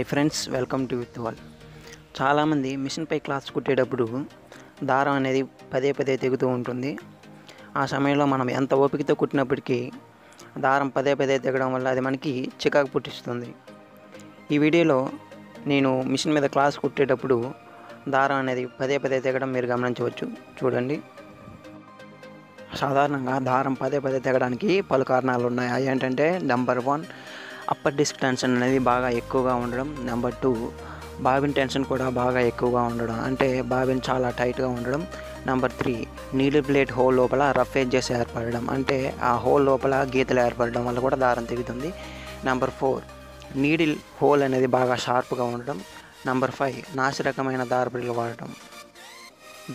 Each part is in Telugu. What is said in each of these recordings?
హాయ్ ఫ్రెండ్స్ వెల్కమ్ టు విత్ వాల్ చాలామంది మిషన్పై క్లాత్స్ కుట్టేటప్పుడు దారం అనేది పదే పదే తెగుతూ ఉంటుంది. ఆ సమయంలో మనం ఎంత ఓపికతో కుట్టినప్పటికీ దారం పదే పదే తెగడం వల్ల అది మనకి చికాకు పుట్టిస్తుంది. ఈ వీడియోలో నేను మిషన్ మీద క్లాస్ కుట్టేటప్పుడు దారం అనేది పదే పదే తెగడం మీరు గమనించవచ్చు. చూడండి. సాధారణంగా దారం పదే పదే తెగడానికి పలు కారణాలు ఉన్నాయి. అవి ఏంటంటే number one upper disc tension అనేది బాగా ఎక్కువగా ఉండడం. నెంబర్ టూ బాబిన్ టెన్షన్ కూడా బాగా ఎక్కువగా ఉండడం. అంటే బాబిన్ చాలా టైట్గా ఉండడం. Number three needle plate hole లోపల రఫ్ ఎడ్జెస్ ఏర్పడడం. అంటే ఆ హోల్ లోపల గీతలు ఏర్పడడం వల్ల కూడా దారం తెగుతుంది నెంబర్ ఫోర్ నీడిల్ హోల్ అనేది బాగా షార్ప్గా ఉండడం. నెంబర్ ఫైవ్ నాసిరకమైన దారపుడిలు వాడటం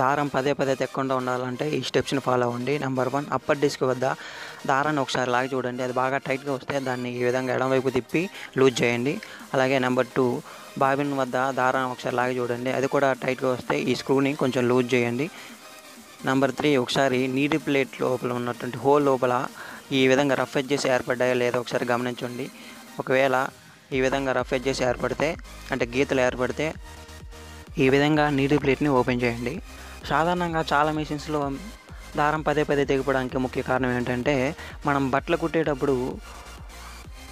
దారం పదే పదే తెక్కకుండా ఉండాలంటే ఈ స్టెప్స్ని ఫాలో అవ్వండి. నెంబర్ వన్ అప్పర్ డిస్క్ వద్ద దారాన్ని ఒకసారి లాగి చూడండి. అది బాగా టైట్గా వస్తే దాన్ని ఈ విధంగా ఎడమవైపు తిప్పి లూజ్ చేయండి. అలాగే నెంబర్ టూ బాబిన్ వద్ద దారాన్ని ఒకసారి లాగి చూడండి. అది కూడా టైట్గా వస్తే ఈ స్క్రూని కొంచెం లూజ్ చేయండి. నెంబర్ త్రీ ఒకసారి నీటి ప్లేట్ లోపల ఉన్నటువంటి హోల్ లోపల ఈ విధంగా రఫ్ ఎడ్జెస్ ఏర్పడ్డాయో లేదో ఒకసారి గమనించండి. ఒకవేళ ఈ విధంగా రఫ్ ఎడ్జెస్ ఏర్పడితే అంటే గీతలు ఏర్పడితే ఈ విధంగా నీటి ప్లేట్ని ఓపెన్ చేయండి. సాధారణంగా చాలా మిషన్స్లో దారం పదే పదే తెగిపోవడానికి ముఖ్య కారణం ఏంటంటే మనం బట్టలు కుట్టేటప్పుడు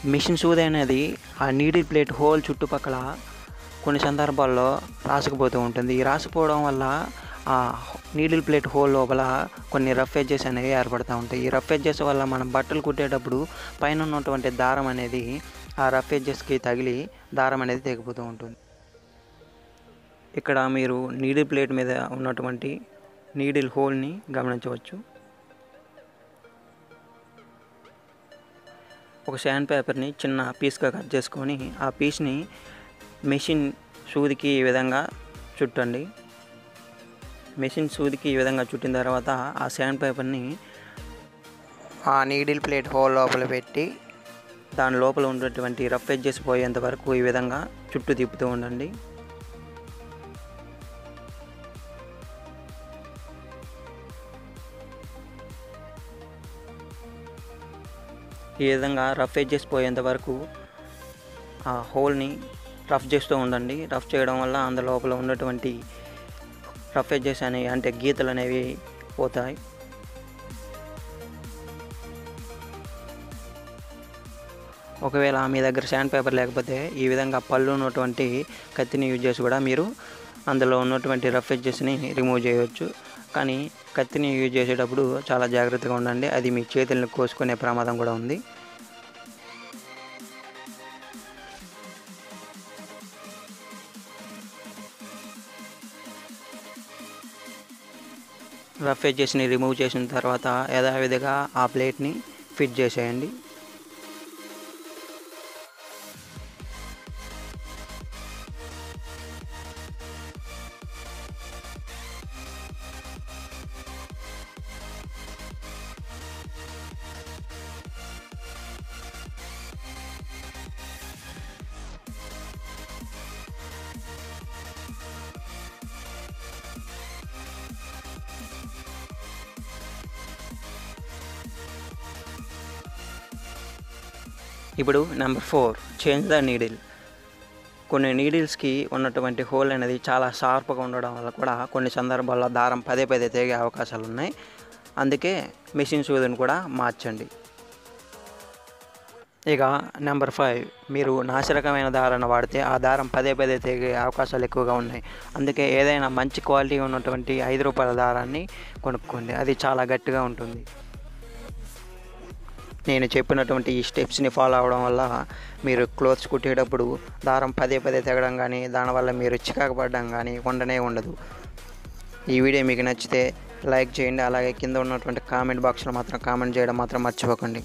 మిషన్ సూది అనేది ఆ నీడిల్ ప్లేట్ హోల్ చుట్టుపక్కల కొన్ని సందర్భాల్లో రాసుకుపోతూ ఉంటుంది. రాసుకుపోవడం వల్ల ఆ నీడిల్ ప్లేట్ హోల్ లోపల కొన్ని రఫ్ ఎడ్జెస్ అనేవి ఏర్పడుతూ ఉంటాయి. ఈ రఫ్ ఎడ్జెస్ వల్ల మనం బట్టలు కుట్టేటప్పుడు పైన ఉన్నటువంటి దారం అనేది ఆ రఫ్ ఎడ్జెస్కి తగిలి దారం అనేది తెగిపోతూ ఉంటుంది. ఇక్కడ మీరు నీడిల్ ప్లేట్ మీద ఉన్నటువంటి నీడిల్ హోల్ని గమనించవచ్చు. ఒక శాండ్ పేపర్ని చిన్న పీస్గా కట్ చేసుకొని ఆ పీస్ని మెషిన్ సూదికి ఈ విధంగా చుట్టండి. మెషిన్ సూదికి ఈ విధంగా చుట్టిన తర్వాత ఆ శాండ్ పేపర్ని ఆ నీడిల్ ప్లేట్ హోల్ లోపల పెట్టి దాని లోపల ఉన్నటువంటి రఫ్ ఎడ్జెస్ పోయేంత వరకు ఈ విధంగా చుట్టూ తిప్పుతూ ఉండండి. ఈ విధంగా రఫ్ ఎడ్జెస్ పోయేంత వరకు ఆ హోల్ని రఫ్ చేస్తూ ఉండండి. రఫ్ చేయడం వల్ల అందు లోపల ఉన్నటువంటి రఫ్ ఎడ్జెస్ అనేవి అంటే గీతలు అనేవి పోతాయి. ఒకవేళ మీ దగ్గర శాండ్ పేపర్ లేకపోతే ఈ విధంగా పళ్ళు ఉన్నటువంటి కత్తిని యూజ్ చేసి కూడా మీరు అందులో ఉన్నటువంటి రఫ్ ఎడ్జెస్ని రిమూవ్ చేయవచ్చు. కానీ కత్తిని యూజ్ చేసేటప్పుడు చాలా జాగ్రత్తగా ఉండండి. అది మీ చేతులను కోసుకునే ప్రమాదం కూడా ఉంది. రఫ్ ఎడ్జెస్ని రిమూవ్ చేసిన తర్వాత యథావిధిగా ఆ ప్లేట్ని ఫిట్ చేసేయండి. ఇప్పుడు number four change the needle కొన్ని నీడిల్స్కి ఉన్నటువంటి హోల్ అనేది చాలా షార్ప్గా ఉండడం వల్ల కూడా కొన్ని సందర్భాల్లో దారం పదే పదే తెగే అవకాశాలు ఉన్నాయి. అందుకే మిషన్ సూదును కూడా మార్చండి. ఇక నెంబర్ ఫైవ్ మీరు నాసిరకమైన దారాన్ని వాడితే ఆ దారం పదే పదే తెగే అవకాశాలు ఎక్కువగా ఉన్నాయి. అందుకే ఏదైనా మంచి క్వాలిటీ ఉన్నటువంటి ఐదు రూపాయల దారాన్ని కొనుక్కోండి. అది చాలా గట్టిగా ఉంటుంది. నేను చెప్పినటువంటి ఈ స్టెప్స్ని ఫాలో అవ్వడం వల్ల మీరు క్లోత్స్ కుట్టేటప్పుడు దారం పదే పదే తెగడం కానీ దానివల్ల మీరు చికాకు పడడం కానీ ఉండనే ఉండదు. ఈ వీడియో మీకు నచ్చితే లైక్ చేయండి. అలాగే కింద ఉన్నటువంటి కామెంట్ బాక్స్లో మాత్రం కామెంట్ చేయడం మాత్రం మర్చిపోకండి.